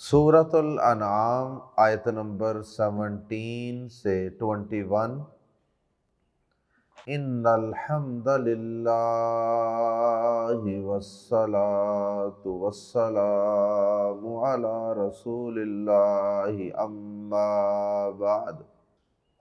सूरतुल अनाम आयत नंबर 17 से 21 वन हम्दलिल्लाहि वस्सलातु वस्सलामु अला रसूलिल्लाहि अम्मा बाद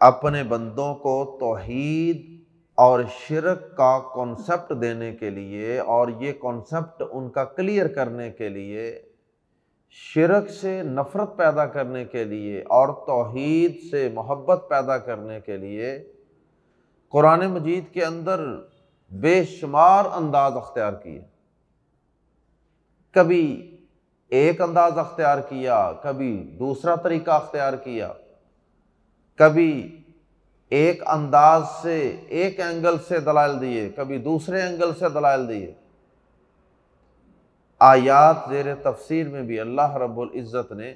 अपने बंदों को तोहीद और शिरक का कॉन्सेप्ट देने के लिए और ये कॉन्सेप्ट उनका क्लियर करने के लिए, शिरक से नफ़रत पैदा करने के लिए और तोहीद से मोहब्बत पैदा करने के लिए कुरान मजीद के अंदर बेशुमार अंदाज अख्तियार किए। कभी एक अंदाज अख्तियार किया, कभी दूसरा तरीका अख्तियार किया। कभी एक अंदाज से एक एंगल से दलाल दिए, कभी दूसरे एंगल से दलाल दिए। आयात जेर तफसीर में भी अल्लाह रब्बुल इज़्ज़त ने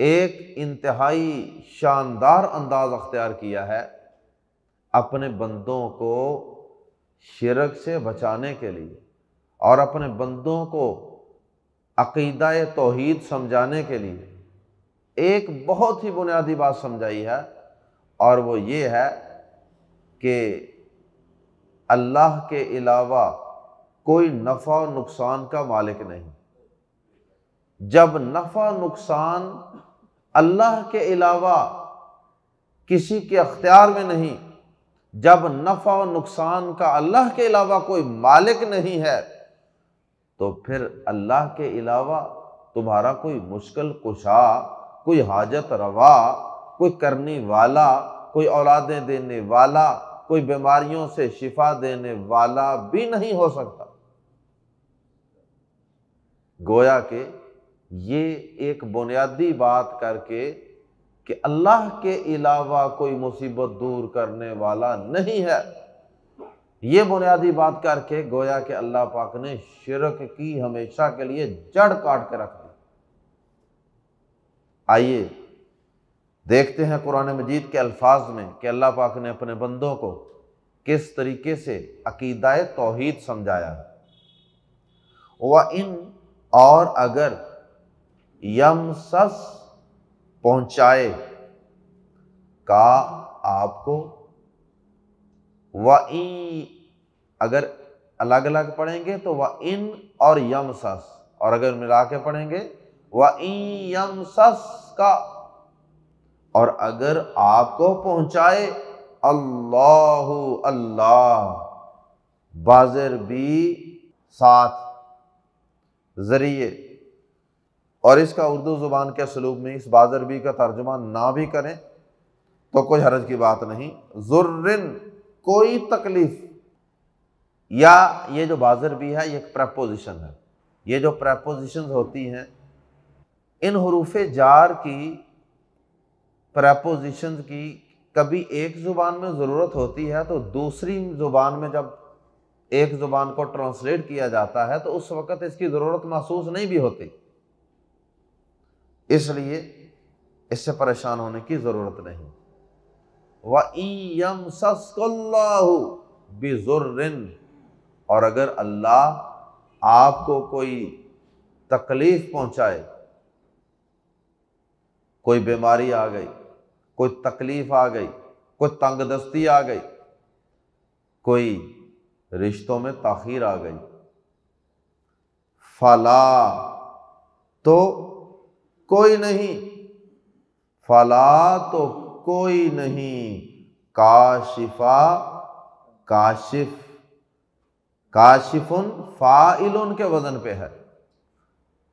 एक इंतहाई शानदार अंदाज अख्तियार किया है अपने बंदों को शिरक से बचाने के लिए और अपने बंदों को अकीदा तोहीद समझाने के लिए। एक बहुत ही बुनियादी बात समझाई है, और वो ये है कि अल्लाह के अलावा कोई नफ़ा नुकसान का मालिक नहीं। जब नफ़ा नुकसान अल्लाह के अलावा किसी के अख्तियार में नहीं, जब नफ़ा और नुकसान का अल्लाह के अलावा कोई मालिक नहीं है तो फिर अल्लाह के अलावा तुम्हारा कोई मुश्किल कुशा कोई हाजत रवा, कोई करने वाला, कोई औलादें देने वाला, कोई बीमारियों से शिफा देने वाला भी नहीं हो सकता। गोया के ये एक बुनियादी बात करके कि अल्लाह के अलावा कोई मुसीबत दूर करने वाला नहीं है। ये बुनियादी बात करके गोया के अल्लाह पाक ने शिरक की हमेशा के लिए जड़ काट के रख आइए, देखते हैं कुरान मजीद के अल्फाज में कि अल्लाह पाक ने अपने बंदों को किस तरीके से अकीदाए तोहीद समझाया। व इन, और अगर यमसस पहुँचाए, का आपको? व अगर अलग अलग पढ़ेंगे तो व इन और यमसस, और अगर मिला के पढ़ेंगे, व यमसस का। और अगर आपको पहुँचाए, अल्लाह अल्लाह। बाजर भी साथ ज़रिए। और इसका उर्दू ज़ुबान के सलूब में इस बाजर भी का तर्जुमा ना भी करें तो कोई हरज की बात नहीं। जुर्रिन कोई तकलीफ़। या ये जो बाजर भी है, ये प्रपोजिशन है। ये जो प्रपोजिशन होती हैं इन हरूफ जार की प्रपोजिशन की कभी एक ज़ुबान में ज़रूरत होती है तो दूसरी ज़ुबान में जब एक ज़ुबान को ट्रांसलेट किया जाता है तो उस वक़्त इसकी ज़रूरत महसूस नहीं भी होती। इसलिए इससे परेशान होने की ज़रूरत नहीं। वम बिजुर्रिन। और अगर अल्लाह आपको कोई तकलीफ़ पहुँचाए कोई बीमारी आ गई, कोई तकलीफ़ आ गई, कोई तंगदस्ती आ गई, कोई रिश्तों में ताखीर आ गई। फला तो कोई नहीं, फला तो कोई नहीं, काशिफा काशिफ, काशिफुन फ़ाइलुन के वज़न पे है।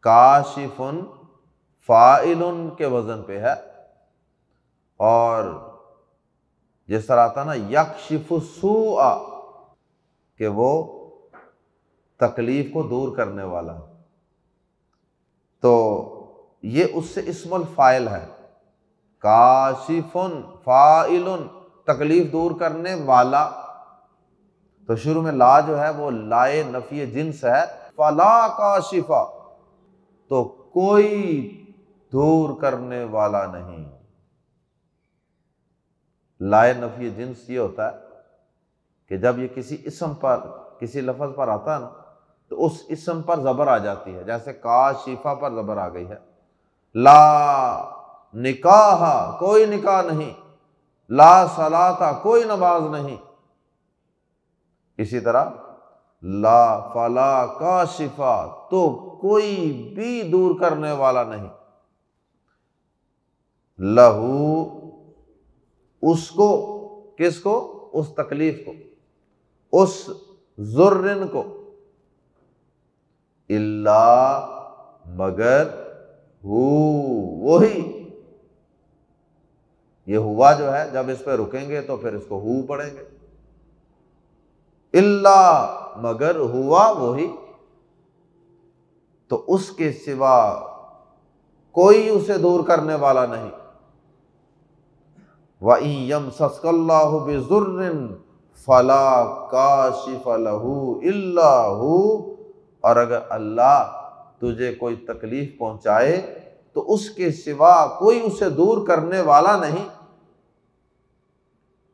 काशिफुन फ़ाइलुन के वज़न पे है। और जिस तरह आता ना यकशिफुसूआ कि वो तकलीफ़ को दूर करने वाला। तो ये उससे इसमुल फ़ाइल है। काशिफुन, फ़ाइलुन, तकलीफ़ दूर करने वाला। तो शुरू में ला जो है वो लाए नफी जिन्स है। फला काशिफा तो कोई दूर करने वाला नहीं। लाए नफी जिन्स ये होता है कि जब ये किसी इसम पर, किसी लफज पर आता है ना तो उस इसम पर ज़बर आ जाती है। जैसे काशिफा पर ज़बर आ गई है। ला निकाह कोई निकाह नहीं। ला सलाता कोई नमाज़ नहीं। इसी तरह ला फला का शिफा तो कोई भी दूर करने वाला नहीं। लहू उसको, किसको? उस तकलीफ़ को, उस जुर्रिन को। इल्ला मगर हु, वही। ये हुआ जो है, जब इस पर रुकेंगे तो फिर इसको हु पढ़ेंगे। इल्ला मगर हुआ वही। तो उसके सिवा कोई उसे दूर करने वाला नहीं। वम सस्कल्लाजुर्रिन फला काशिफ लहू इल्लाहू और अगर अल्लाह तुझे कोई तकलीफ़ पहुँचाए तो उसके सिवा कोई उसे दूर करने वाला नहीं।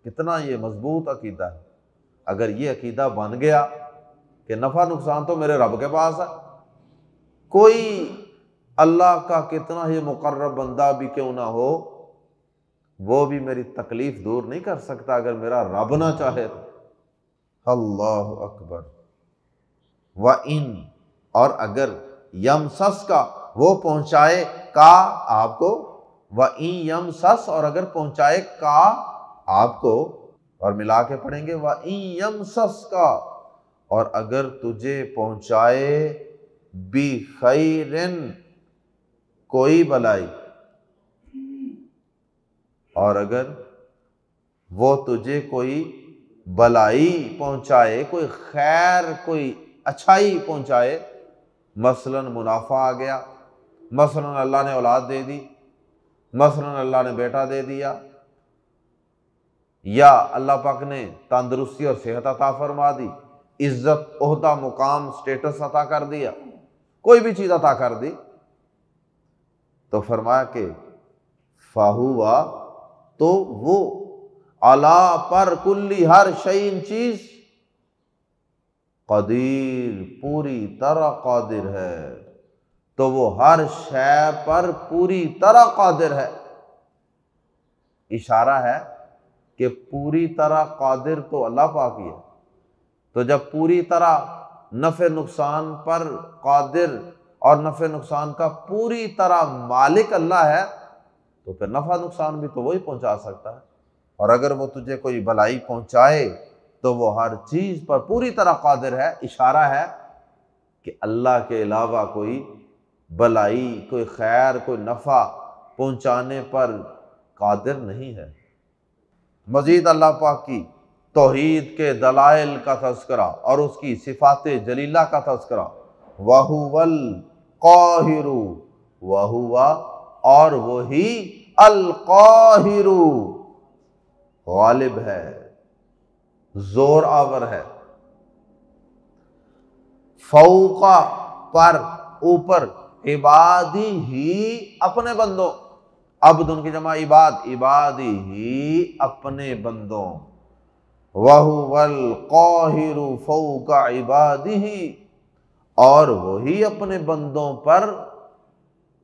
कितना ये मज़बूत अकीदा है। अगर ये अकीदा बन गया कि नफ़ा नुकसान तो मेरे रब के पास है। कोई अल्लाह का कितना ही मुकर्र बंदा भी क्यों ना हो वो भी मेरी तकलीफ़ दूर नहीं कर सकता अगर मेरा रब ना चाहे तो। अल्लाह अकबर। व इन, और अगर यम सस का वो पहुँचाए का आपको, व इन यम सस और अगर पहुँचाए का आपको, और मिला के पढ़ेंगे, व इन यम सस का, और अगर तुझे पहुँचाए, बी खैरन, कोई भलाई। और अगर वो तुझे कोई भलाई पहुँचाए, कोई खैर, कोई अच्छाई पहुँचाए, मसलन मुनाफा आ गया, मसलन अल्लाह ने औलाद दे दी, मसलन अल्लाह ने बेटा दे दिया, या अल्लाह पाक ने तंदुरुस्ती और सेहत अता फरमा दी, इज़्ज़त ओहदा मुकाम, स्टेटस अता कर दिया, कोई भी चीज़ अता कर दी तो फरमाया कि फाहुआ तो वो अला पर कुल्ली हर शईन चीज़ कदीर, पूरी तरह कादिर है। तो वो हर शय पर पूरी तरह कादिर है। इशारा है कि पूरी तरह कादिर तो अल्लाह पाक ही है। तो जब पूरी तरह नफ़े नुकसान पर कादिर और नफ़े नुकसान का पूरी तरह मालिक अल्लाह है तो फिर नफ़ा नुकसान भी तो वही पहुँचा सकता है। और अगर वो तुझे कोई भलाई पहुँचाए तो वो हर चीज़ पर पूरी तरह कादिर है, इशारा है कि अल्लाह के अलावा कोई भलाई, कोई खैर, कोई नफ़ा पहुँचाने पर कादिर नहीं है। मज़ीद अल्लाह पाक की तोहद के दलाइल का तस्करा और उसकी सिफात जलीला का तस्करा वहुवल काहिरु वहुआ और वही अल काहिरु गालिब है, ज़ोर आवर है। फौका पर ऊपर इबादी ही अपने बंदों। अब उनकी जमा इबाद, इबादी ही अपने बंदों। वहुवल काहिरु फौका इबादी ही। और वही अपने बंदों पर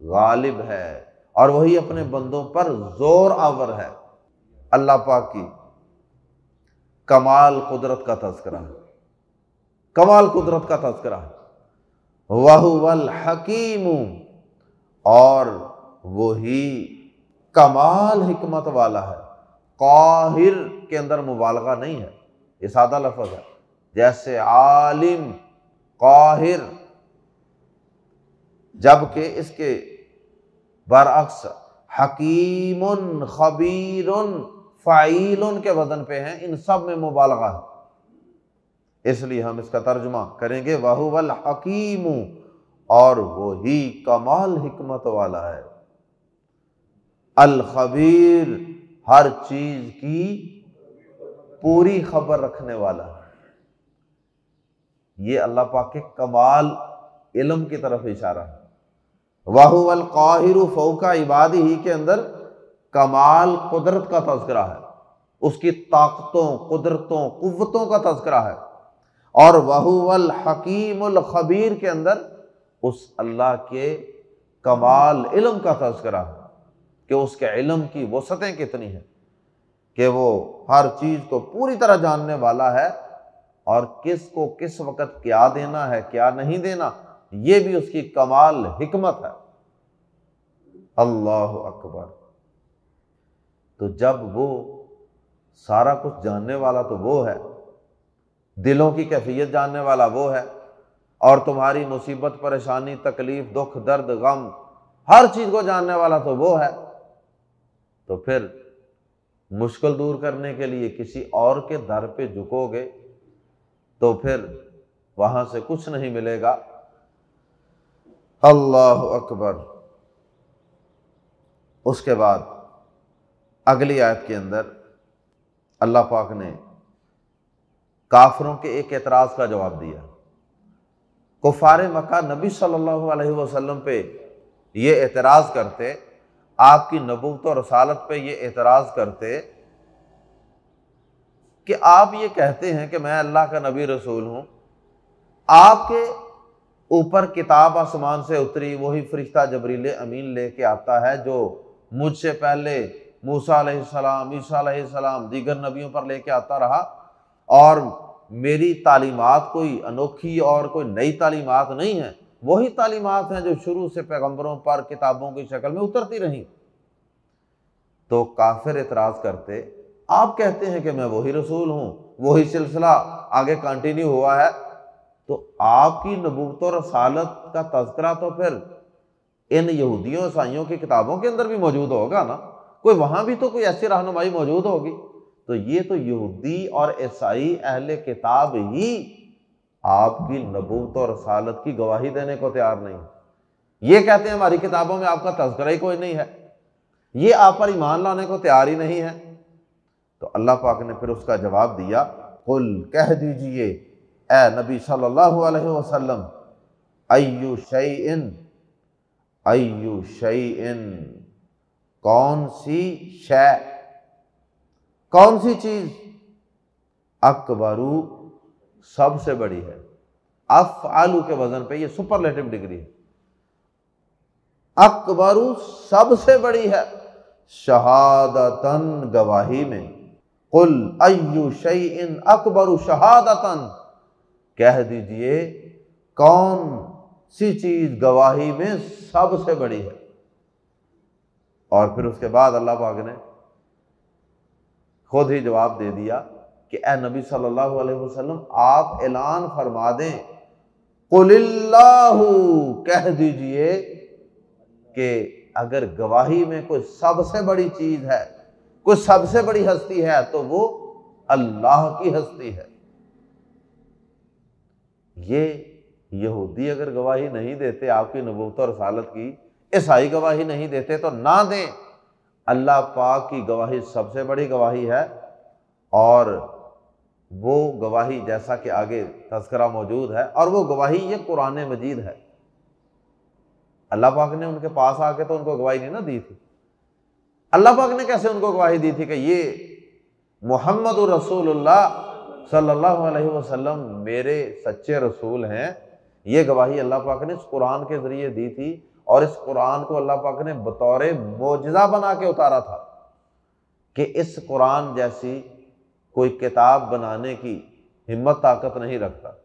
गालिब है। और वही अपने बंदों पर ज़ोर आवर है। अल्लाह पाक की कमाल कुदरत का तस्करा कमाल कुदरत का तस्करा वहुवल हकीम, और वही कमाल हिकमत वाला है। काहिर के अंदर मुबालगा नहीं है। ये सादा लफज है। जैसे आलिम, काहिर, जबकि इसके बरअक्स हकीम खबीर फ़ाइल के वज़न पे हैं इन सब में मुबालगा है इसलिए हम इसका तर्जुमा करेंगे वहुवल हकीम और वही कमाल हिकमत वाला है अल खबीर हर चीज़ की पूरी खबर रखने वाला है ये अल्लाह पाक के कमाल इलम की तरफ़ इशारा है वाहुवल काहिर फ़ौका इबादी ही के अंदर कमाल कुदरत का तस्करा है। उसकी ताकतों, कुदरतों कुतों का तस्करा है। और वहुवल हकीमुल खबीर के अंदर उस अल्लाह के कमाल इलम का तस्करा है कि उसके इलम की वसतें कितनी हैं, कि वो हर चीज़ को पूरी तरह जानने वाला है और किस को किस वक़्त क्या देना है, क्या नहीं देना ये भी उसकी कमाल, हिकमत है। अल्लाह अकबर। तो जब वो सारा कुछ जानने वाला तो वो है, दिलों की कैफियत जानने वाला वो है, और तुम्हारी मुसीबत, परेशानी, तकलीफ़, दुख, दर्द, गम, हर चीज़ को जानने वाला तो वो है। तो फिर मुश्किल दूर करने के लिए किसी और के दर पे झुकोगे तो फिर वहाँ से कुछ नहीं मिलेगा। अल्लाह अकबर। उसके बाद अगली आयत के अंदर अल्लाह पाक ने काफरों के एक एतराज़ का जवाब दिया। कुफार मक्का नबी सल्लल्लाहु अलैहि वसल्लम पे ये एतराज़ करते, आपकी नबूत और रसालत पे ये एतराज़ करते कि आप ये कहते हैं कि मैं अल्लाह का नबी रसूल हूँ, आपके ऊपर किताब आसमान से उतरी, वही फरिश्ता जबरील अमीन लेके आता है, जो मुझसे पहले मूसा सलाम, ईसा सलाम, दीगर नबियों पर लेके आता रहा। और मेरी तालीमात कोई अनोखी और कोई नई तालीमात नहीं है। वही तालीमात हैं जो शुरू से पैगंबरों पर किताबों की शक्ल में उतरती रहीं। तो काफिर एतराज़ करते, आप कहते हैं कि मैं वही रसूल हूँ, वही सिलसिला आगे कंटिन्यू हुआ है। तो आपकी नबूत और रसालत का तस्करा तो फिर इन यहूदियों ईसाइयों की किताबों के अंदर भी मौजूद होगा ना? कोई वहाँ भी तो कोई ऐसी रहनुमाई मौजूद होगी। तो ये तो यहूदी और ईसाई अहले किताब ही आपकी नबूत और रसालत की गवाही देने को तैयार नहीं। ये कहते हैं हमारी किताबों में आपका तस्करा ही कोई नहीं है। ये आप पर ईमान लाने को तैयार ही नहीं है। तो अल्लाह पाक ने फिर उसका जवाब दिया, कुल कह दीजिए ए नबी सल्लल्लाहु अलैहि वसल्लम अयु शैइन अयु शैइन कौन सी शय कौन सी चीज़? अकबरू सबसे बड़ी है। अफ आलू के वज़न पे ये सुपरलेटिव डिग्री है। अकबरू सबसे बड़ी है। शहादतन गवाही में। कुल अयु इन अकबरु शहादतन कह दीजिए, कौन सी चीज़ गवाही में सबसे बड़ी है? और फिर उसके बाद अल्लाह पाक ने खुद ही जवाब दे दिया कि, ए नबी सल्लल्लाहु अलैहि वसल्लम, आप ऐलान फरमा दें। कुल्लाहु कह दीजिए कि अगर गवाही में कोई सबसे बड़ी चीज़ है, कोई सबसे बड़ी हस्ती है तो वो अल्लाह की हस्ती है। ये यहूदी अगर गवाही नहीं देते, आपकी नबूत और सालत की ईसाई गवाही नहीं देते तो ना दें। अल्लाह पाक की गवाही सबसे बड़ी गवाही है और वो गवाही जैसा कि आगे तस्करा मौजूद है और वो गवाही ये कुरान मजीद है। अल्लाह पाक ने उनके पास आके तो उनको गवाही नहीं ना दी थी। अल्लाह पाक ने कैसे उनको गवाही दी थी कि ये मोहम्मद रसूलुल्लाह सल्लल्लाहु अलैहि वसल्लम, मेरे सच्चे रसूल हैं। ये गवाही अल्लाह पाक ने इस कुरान के ज़रिए दी थी और इस कुरान को अल्लाह पाक ने बतौर मोजा बना के उतारा था कि इस कुरान जैसी कोई किताब बनाने की हिम्मत, ताकत नहीं रखता।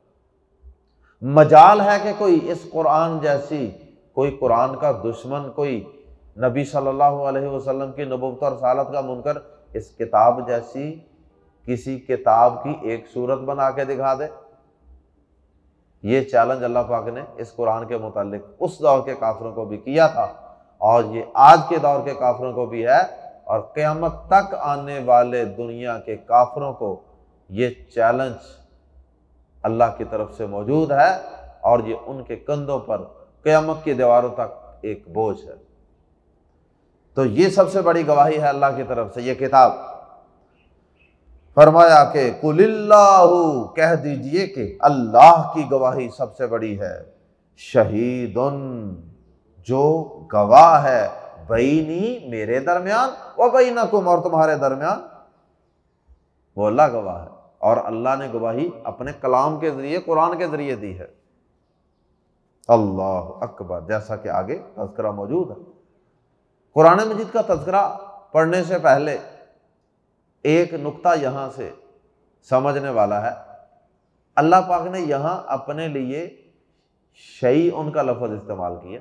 मजाल है कि कोई इस कुरान जैसी कोई कुरान का दुश्मन, कोई नबी सल्लल्लाहु अलैहि वसल्लम की नबूत और सालत का मुनकर इस किताब जैसी किसी किताब की एक सूरत बना के दिखा दे। ये चैलेंज अल्लाह पाक ने इस कुरान के मुतालिक उस दौर के काफरों को भी किया था और ये आज के दौर के काफरों को भी है और क़यामत तक आने वाले दुनिया के काफरों को ये चैलेंज अल्लाह की तरफ़ से मौजूद है और ये उनके कंधों पर क़यामत की दीवारों तक एक बोझ है। तो ये सबसे बड़ी गवाही है अल्लाह की तरफ़ से, ये किताब। फरमाया कि कुल्लाहू कह दीजिए कि अल्लाह की गवाही सबसे बड़ी है। शहीदुन, जो गवाह है, बैनी मेरे दरमियान, व कुम और तुम्हारे दरमियान, वो अल्लाह गवाह है। और अल्लाह ने गवाही अपने कलाम के ज़रिए, कुरान के ज़रिए दी है। अल्लाह अकबर, जैसा कि आगे तस्करा मौजूद है। कुरान मजीद का तस्करा पढ़ने से पहले एक नुक्ता यहाँ से समझने वाला है। अल्लाह पाक ने यहाँ अपने लिए शई उनका लफज इस्तेमाल किया।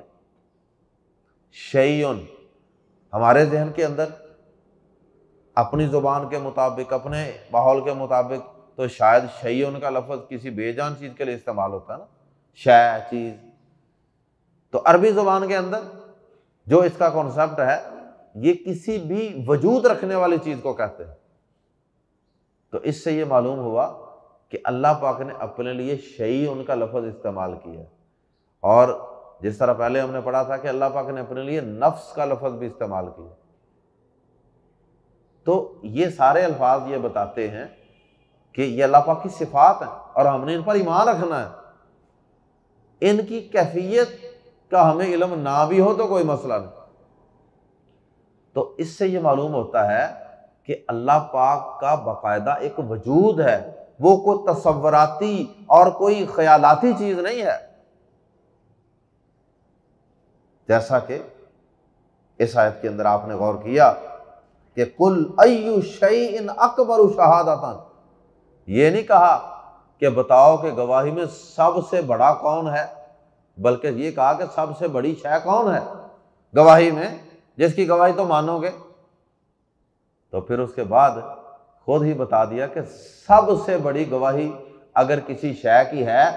शयन हमारे जहन के अंदर, अपनी ज़ुबान के मुताबिक, अपने माहौल के मुताबिक तो शायद शयन का लफज किसी बेजान चीज़ के लिए इस्तेमाल होता है ना। शय चीज़। तो अरबी ज़ुबान के अंदर जो इसका कॉन्सेप्ट है, ये किसी भी वजूद रखने वाली चीज़ को कहते हैं। तो इससे ये मालूम हुआ कि अल्लाह पाक ने अपने लिए शई उनका लफज इस्तेमाल किया। और जिस तरह पहले हमने पढ़ा था कि अल्लाह पाक ने अपने लिए नफ्स का लफज भी इस्तेमाल किया। तो ये सारे अल्फाज ये बताते हैं कि ये अल्लाह पाक की सिफात है और हमने इन पर ईमान रखना है। इनकी कैफियत का हमें इलम ना भी हो तो कोई मसला नहीं। तो इससे ये मालूम होता है कि अल्लाह पाक का बाकायदा एक वजूद है, वो कोई तस्वराती और कोई ख्यालाती चीज़ नहीं है। जैसा कि इस आयत के अंदर आपने गौर किया कि कुल अयु शई इन अकबर शहादतन। ये नहीं कहा कि बताओ कि गवाही में सबसे बड़ा कौन है, बल्कि ये कहा कि सबसे बड़ी शय कौन है? गवाही में, जिसकी गवाही तो मानोगे? तो फिर उसके बाद खुद ही बता दिया कि सबसे बड़ी गवाही अगर किसी शय की है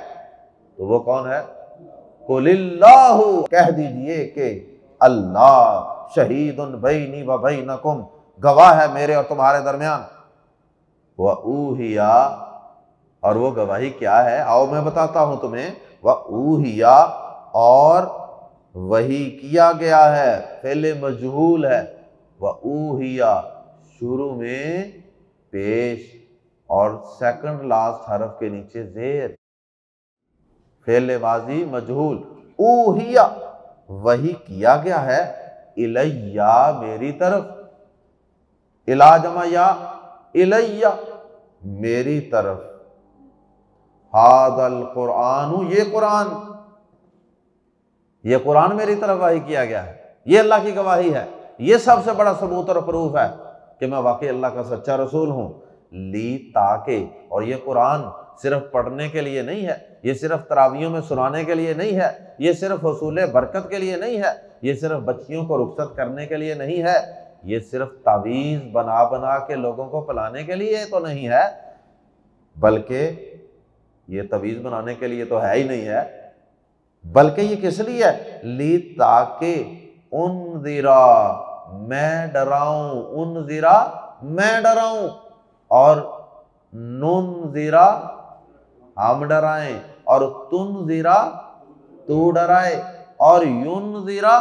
तो वो कौन है? कुल्लाहु कह दीजिए कि अल्लाह शहीद बईनी व बई नकुम गवाह है मेरे और तुम्हारे दरमियान। वह ऊहिया, और वो गवाही क्या है? आओ मैं बताता हूँ तुम्हें। वह ऊहिया, और वही किया गया है पहले मजहूल है। वह ऊहिया शुरू में पेश और सेकंड लास्ट हरफ के नीचे जेर। फेलेबाजी मजहूल। ऊहिया, वही किया गया है, इलैया मेरी तरफ़। इलाजमा या इलैया मेरी तरफ़। हादल कुरान, ये कुरान। ये कुरान मेरी तरफ़ वाही किया गया है। ये अल्लाह की गवाही है। ये सबसे बड़ा सबूत और प्रूफ है। कि मैं वाकई अल्लाह का सच्चा रसूल हूँ। ली ताके। और ये कुरान सिर्फ़ पढ़ने के लिए नहीं है, ये सिर्फ़ तरावियों में सुनाने के लिए नहीं है, ये सिर्फ़ हसूल बरकत के लिए नहीं है, ये सिर्फ़ बच्चियों को रुखसत करने के लिए नहीं है, ये सिर्फ़ तावीज़ बना बना के लोगों को पिलाने के लिए तो नहीं है, बल्कि ये तवीज़ बनाने के लिए तो है ही नहीं है, बल्कि ये किस लिए? है ली ताके उन ज़ीरा। मैं डराऊं, उन ज़ीरा मैं डराऊं, और नुन ज़ीरा हम डराएँ, और तुन ज़ीरा तू डराए, और युन ज़ीरा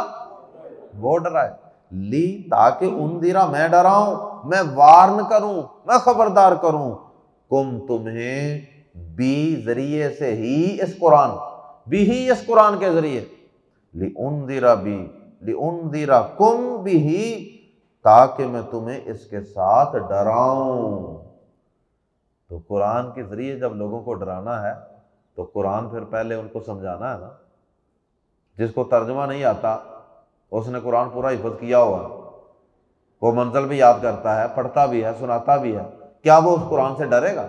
वो डराए। ली ताकि उन ज़ीरा मैं डराऊं, मैं वार्न करूँ, मैं खबरदार करूँ। कुम तुम्हें बी ज़रिए से ही इस कुरान, भी ही इस कुरान के ज़रिए। ली उन जीरा भी ली कुम भी ताकि मैं तुम्हें इसके साथ डराऊं। तो कुरान के ज़रिए जब लोगों को डराना है तो कुरान फिर पहले उनको समझाना है ना। जिसको तर्जमा नहीं आता, उसने कुरान पूरा हिफत किया हुआ वो मंजिल भी याद करता है, पढ़ता भी है, सुनाता भी है। क्या वो उस कुरान से डरेगा?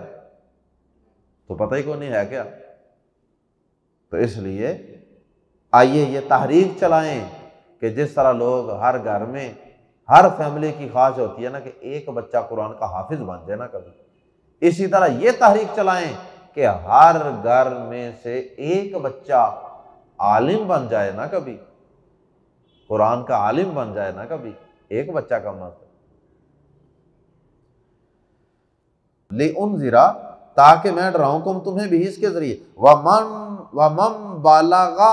तो पता ही कौन नहीं है क्या? तो इसलिए आइए ये तहरीक चलाएँ। कि जिस तरह लोग हर घर में, हर फैमिली की ख्वाहिश होती है ना कि एक बच्चा कुरान का हाफिज बन जाए ना कभी। इसी तरह ये तहरीक चलाएँ कि हर घर में से एक बच्चा आलिम बन जाए ना कभी। कुरान का आलिम बन जाए ना कभी, एक बच्चा का मत ले उन जीरा, ताकि मैं डराऊं कुम तुम्हें भी इसके ज़रिए। व मन मम बालागा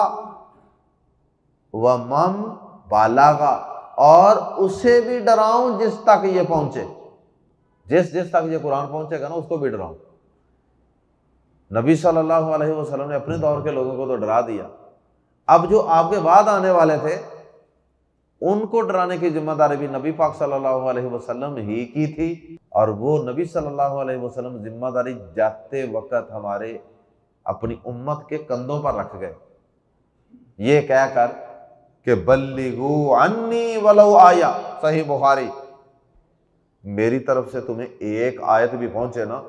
व मम बालागा, और उसे भी डराऊं जिस तक ये पहुँचे। जिस जिस तक ये कुरान पहुंचेगा ना, उसको भी डराऊं। नबी सल्लल्लाहु अलैहि वसल्लम ने अपने दौर के लोगों को तो डरा दिया। अब जो आपके बाद आने वाले थे, उनको डराने की ज़िम्मेदारी भी नबी पाक सल्लल्लाहु अलैहि वसल्लम ही की थी, और वो नबी सल्लल्लाहु अलैहि वसल्लम ज़िम्मेदारी जाते वक्त हमारे अपनी उम्मत के कंधों पर रख गए। ये कहकर कि बल्लिगु अन्नी वलो आया। सही बुखारी। मेरी तरफ़ से तुम्हें एक आयत भी पहुँचे ना,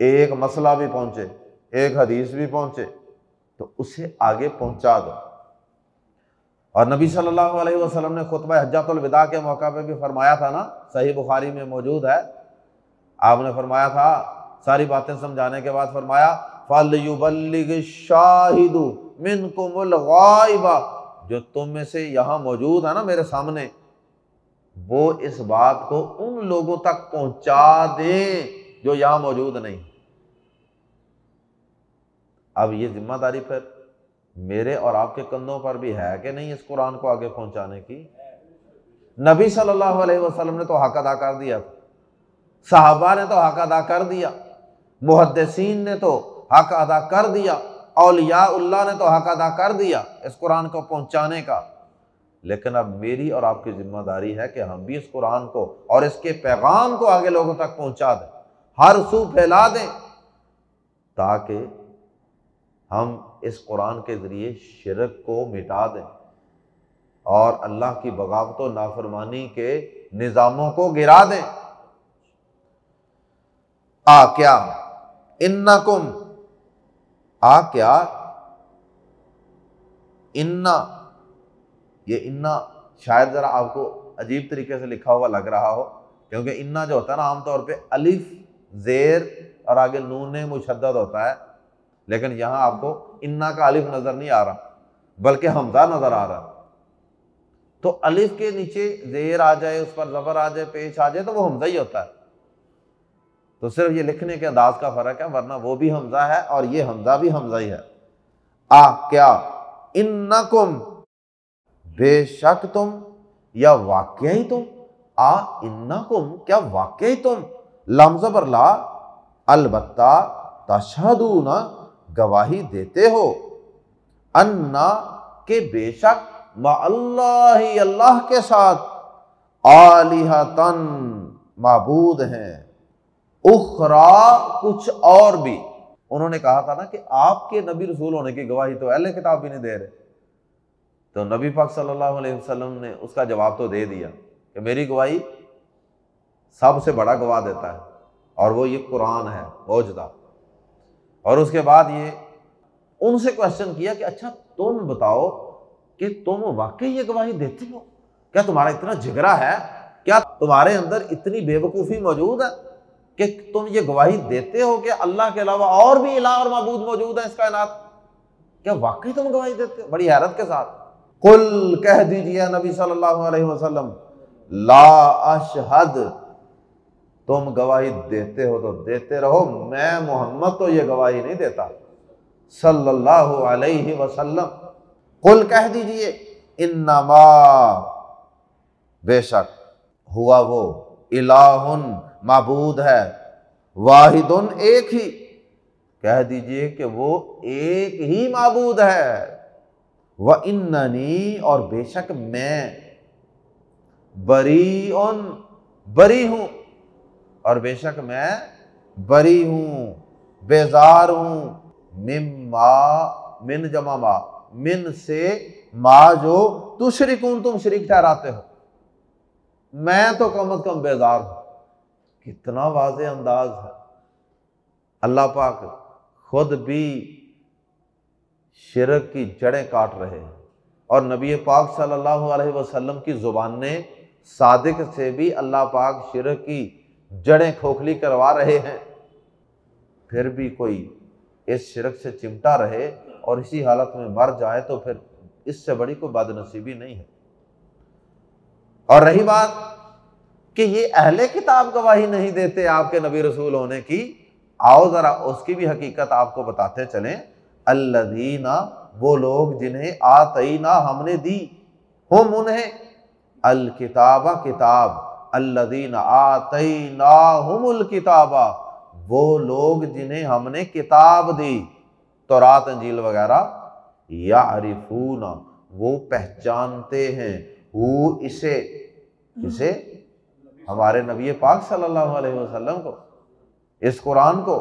एक मसला भी पहुँचे, एक हदीस भी पहुँचे तो उसे आगे पहुँचा दो। और नबी सल्लल्लाहु अलैहि वसल्लम ने खुतबा हजतुल विदा के मौका पे भी फरमाया था ना, सही बुखारी में मौजूद है। आपने फरमाया था, सारी बातें समझाने के बाद फरमाया, फल युबल्लिग शाहिदु मिनकुमुल गाइबा जो तुम में से यहाँ मौजूद है ना मेरे सामने, वो इस बात को उन लोगों तक पहुँचा दें जो यहाँ मौजूद नहीं। अब ये ज़िम्मेदारी फिर मेरे और आपके कंधों पर भी है कि नहीं इस कुरान को आगे पहुँचाने की? नबी सल्लल्लाहु अलैहि वसल्लम ने तो हक अदा कर दिया, साहबा ने तो हक अदा कर दिया मुहदसिन ने तो हक अदा कर दिया औलिया उल्लाह ने तो हक अदा कर दिया इस कुरान को पहुँचाने का। लेकिन अब मेरी और आपकी ज़िम्मेदारी है कि हम भी इस कुरान को और इसके पैगाम को आगे लोगों तक पहुँचा दें, हर सू फैला दें, ताकि हम इस कुरान के ज़रिए शिरक को मिटा दें और अल्लाह की बगावत नाफरमानी के निज़ामों को गिरा दें। आ, क्या? इन्ना कुम आ क्या? इन्ना। ये इन्ना शायद ज़रा आपको अजीब तरीके से लिखा हुआ लग रहा हो, क्योंकि इन्ना जो होता है ना, आमतौर पे अलिफ, जेर और आगे नून मुशद होता है। लेकिन यहाँ आपको इन्ना का अलिफ नज़र नहीं आ रहा, बल्कि हमजा नज़र आ रहा तो अलिफ के नीचे जेर आ जाए, उस पर जबर आ जाए, पेश आ जाए तो वो हमजा ही होता है। तो सिर्फ़ ये लिखने के अंदाज का फ़र्क है, वरना वो भी हमजा है और ये हमजा भी हमजा ही है। आ क्या इन्नकुम, बेशक तुम, या वाक्य ही तुम? आ इन्ना कुम क्या वाक्य ही तुम? लमजबर ला, अलबत्ता तशहदूना, गवाही देते हो। अन्ना के बेशक अल्लाह के साथ, आलिहतन, मबूद हैं। उखरा कुछ और भी। उन्होंने कहा था ना कि आपके नबी रसूल होने की गवाही तो अहले किताब भी नहीं दे रहे। तो नबी पाक सल्लल्लाहु अलैहि वसल्लम ने उसका जवाब तो दे दिया कि मेरी गवाही सबसे बड़ा गवाह देता है, और वो ये कुरान है, मौजदा। और उसके बाद ये उनसे क्वेश्चन किया कि अच्छा तुम बताओ कि तुम वाकई ये गवाही देते हो? क्या तुम्हारा इतना जिगरा है? क्या तुम्हारे अंदर इतनी बेवकूफ़ी मौजूद है? कि तुम ये गवाही देते हो कि अल्लाह के अलावा और भी इला और मबूद मौजूद है इस कायनात? क्या वाकई तुम गवाही देते हो? बड़ी हैरत के साथ। कुल कह दीजिए नबी सल्लल्लाहु अलैहि वसल्लम, ला अशहद। तुम गवाही देते हो तो देते रहो, मैं मोहम्मद तो ये गवाही नहीं देता। सल्लल्लाहु अलैहि वसल्लम। कुल कह दीजिए, इन्नमा। बेशक हुआ वो इलाहुन। मबूद है। वाहिदुन एक ही। कह दीजिए कि वो एक ही मबूद है। वह इन्ननी और बेशक मैं बरी उन बरी हूँ। और बेशक मैं बरी हूँ, बेजार हूँ। मिम्मा, मिन जमा मा। मिन से मा जो तुशरिकून तुम शरीक ठहराते हो। मैं तो कम अज कम बेजार हूँ। कितना वाज अंदाज है। अल्लाह पाक खुद भी शिरक की जड़ें काट रहे हैं। और नबी पाक सल्लल्लाहु अलैहि वसल्लम की ज़ुबान ने सादिक से भी अल्लाह पाक शिरक की जड़ें खोखली करवा रहे हैं। फिर भी कोई इस शिरक से चिमटा रहे और इसी हालत में मर जाए तो फिर इससे बड़ी कोई बदनसीबी नहीं है। और रही बात कि ये अहले किताब गवाही नहीं देते आपके नबी रसूल होने की। आओ जरा उसकी भी हकीकत आपको बताते चलें। अल्लदीना, वो लोग जिन्हें आतना हमने दी, हम उन्हें। अल किताबा किताब, अल्लदीन आतना हम किताबा, वो लोग जिन्हें हमने किताब दी। तो रात अंजील वगैरह। या अरिफूना वो पहचानते हैं। वो इसे? इसे हमारे नबी पाक सल्लल्लाहु अलैहि वसल्लम को, इस कुरान को,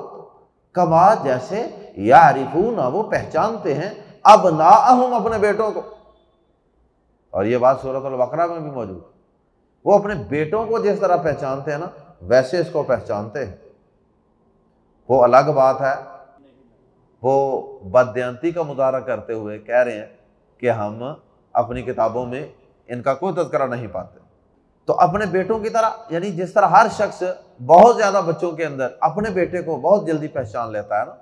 कमा जैसे या अरिफूना वो पहचानते हैं अब ना हम अपने बेटों को। और ये बात सूरत बकरा में भी मौजूद वो अपने बेटों को जिस तरह पहचानते हैं ना, वैसे इसको पहचानते हैं। वो अलग बात है। वो बदयांती का मुजाहरा करते हुए कह रहे हैं कि हम अपनी किताबों में इनका कोई तस्करा नहीं पाते। तो अपने बेटों की तरह, यानी जिस तरह हर शख्स बहुत ज़्यादा बच्चों के अंदर अपने बेटे को बहुत जल्दी पहचान लेता है ना,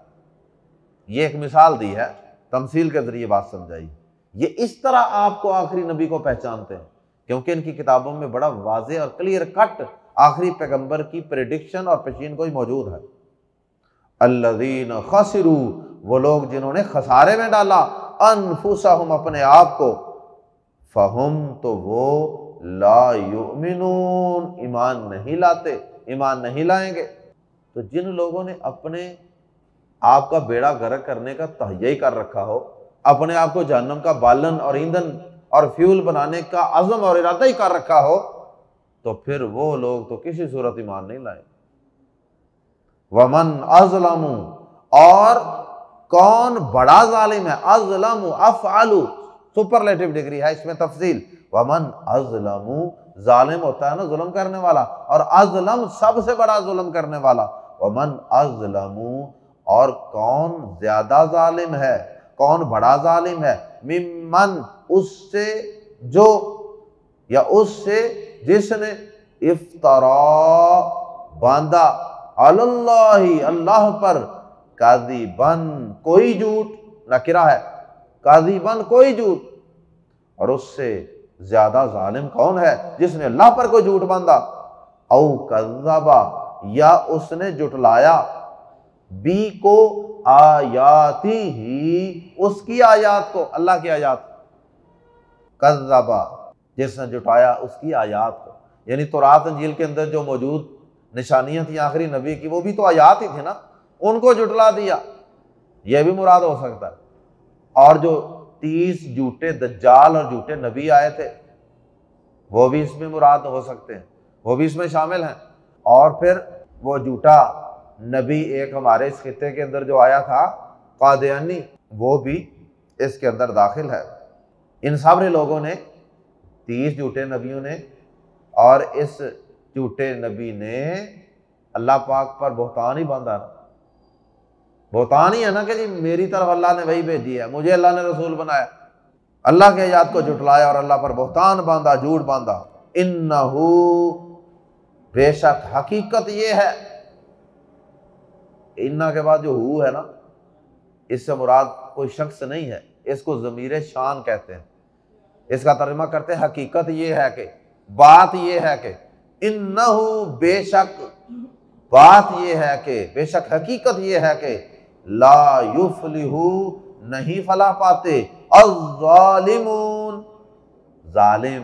ये एक मिसाल दी है, तमसील के ज़रिए बात समझाई। ये इस तरह आपको आखिरी नबी को पहचानते हैं, क्योंकि इनकी किताबों में बड़ा वाज और क्लियर कट आखिरी पैगंबर की प्रिडिक्शन और पेशीन कोई मौजूद है। अल्लादीन खसरू, वो लोग जिन्होंने खसारे में डाला अनफुसा हम अपने आप को, फहम तो वो ला ईमान नहीं लाते, ईमान नहीं लाएँगे। तो जिन लोगों ने अपने आप का बेड़ा गर्क करने का तहिया कर रखा हो, अपने आप को जहन्नम का बालन और ईंधन और फ्यूल बनाने का अज़म और इरादा ही कर रखा हो तो फिर वो लोग तो किसी सूरत ईमान नहीं लाए वमन अजलमू, और कौन बड़ा जालिम है? अजलमू अफआलू सुपरलेटिव डिग्री है इसमें तफसील। वमन अजलमू, जालिम होता है ना जुल्म करने वाला, और अजलम सबसे बड़ा जुल्म करने वाला। वमन अजलमू, और कौन ज़्यादा जालिम है, कौन बड़ा जालिम है? मिमन उससे जो, या उससे जिसने इफ्तारा बांधा। अल्लाह अल्लाह पर काजी बन कोई झूठ नकिरा है। काजी बन कोई झूठ। और उससे ज़्यादा जालिम कौन है जिसने अल्लाह पर कोई झूठ बांधा? औ कजाबा या उसने जुटलाया? बी को आयाती ही, उसकी आयात को, अल्लाह की आयात। कजाबा जिसने जुटाया उसकी आयात को। यानी तोरात अंजील के अंदर जो मौजूद निशानियाँ थी आखिरी नबी की, वो भी तो आयात ही थी ना? उनको जुटला दिया। यह भी मुराद हो सकता है। और जो तीस झूठे दज्जाल और झूठे नबी आए थे। वो भी इसमें मुराद हो सकते हैं, वो भी इसमें शामिल हैं। और फिर वो झूठा नबी एक हमारे इस खत्े के अंदर जो आया था कादयानी वो भी इसके अंदर दाखिल है। इन सारे लोगों ने, तीस झूठे नबियों ने और इस झूठे नबी ने अल्लाह पाक पर बहुतान ही बांधा। बहुतान ही है ना कि जी, मेरी तरफ़ अल्लाह ने वही भेजी है, मुझे अल्लाह ने रसूल बनाया। अल्लाह के याद को जुटलाया और अल्लाह पर बहुतान बांधा, झूठ बांधा। इन बेशक हकीकत ये है, इन्ना के बाद जो हु है ना, इससे मुराद कोई शख्स नहीं है, इसको ज़मीर शान कहते हैं। इसका तर्जमा करते हैं, हकीकत ये है कि, बात ये है कि इन बेशक, बात ये है कि, बेशक हकीकत ये है कि ला युफलिहु नहीं फला पाते। जालिम,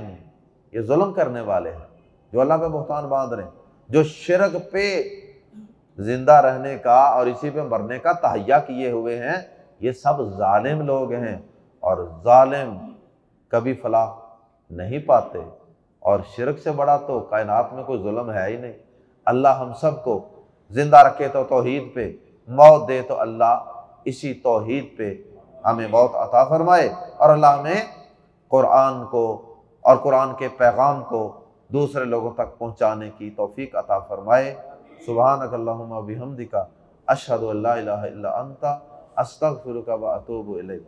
ये जुल्म करने वाले हैं, जो अल्लाह पे बहुतान बाँध रहे हैं, जो शिरक पे ज़िंदा रहने का और इसी पे मरने का तहैया किए हुए हैं, ये सब जालिम लोग हैं और जालिम कभी फलाह नहीं पाते। और शिरक से बड़ा तो कायनात में कोई जुल्म है ही नहीं। अल्लाह हम सबको ज़िंदा रखे तो तोहीद पे मौत दे तो अल्लाह इसी तोहद पे हमें मौत अता फरमाए। और अल्लाह हमें कुरान को और कुरान के पैगाम को दूसरे लोगों तक पहुँचाने की तोफ़ी अता फरमाए। सुबह बिहम्दिका। अशहदु अल्ला अंता। अस्तगफिरुका व अतूबु इलैक।